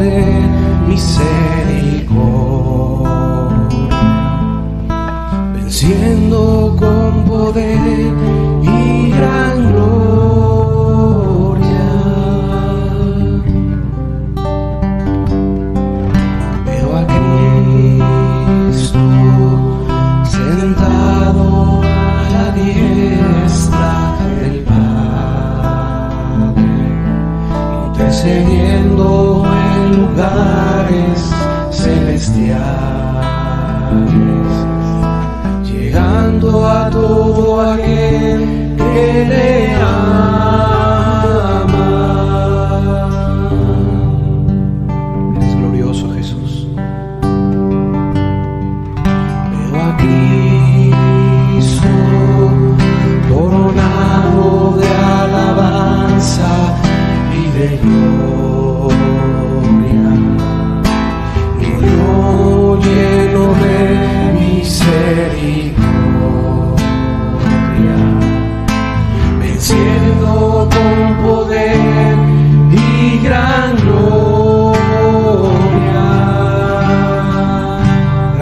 poder me ser.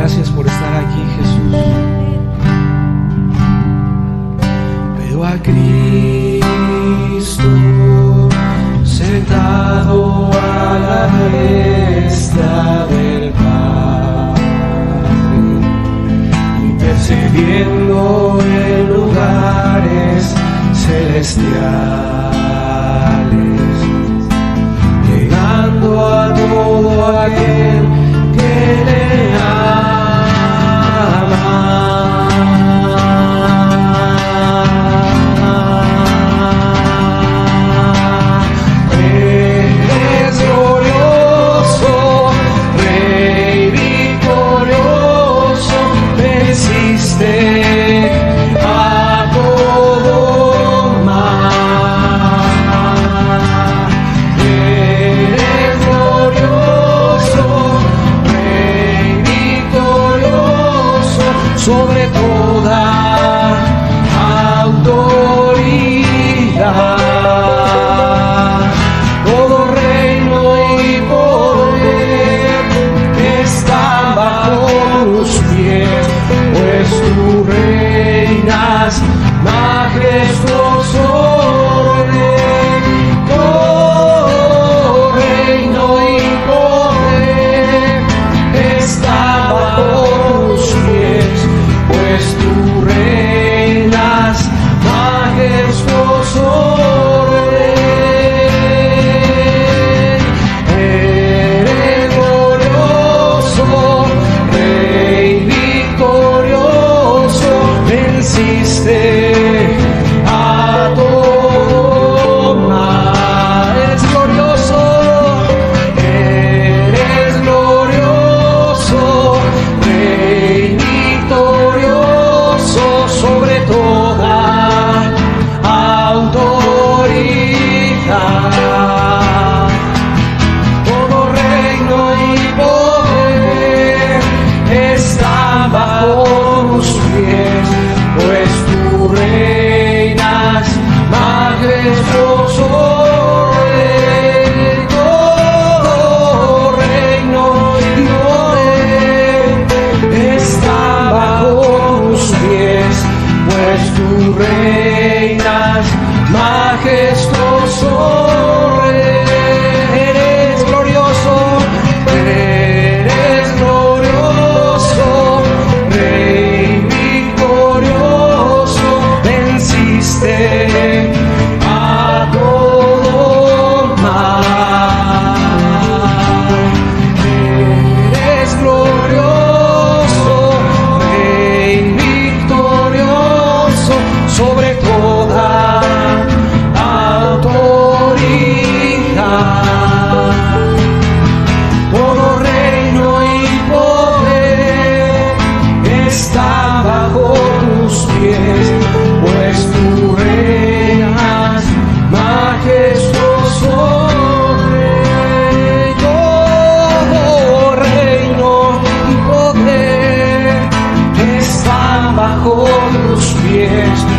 Gracias por estar aquí, Jesús. Veo a Cristo sentado a la destra del Padre, intercediendo en lugares celestiales. again. sobre todo. Está tus pies, pues tú reinas majestuoso. Todo reino y noble está pies, pues tú reinas majestuoso. Todo reino y poder está bajo tus pies, pues tú reinas majestuoso. Todo reino y poder está bajo tus pies.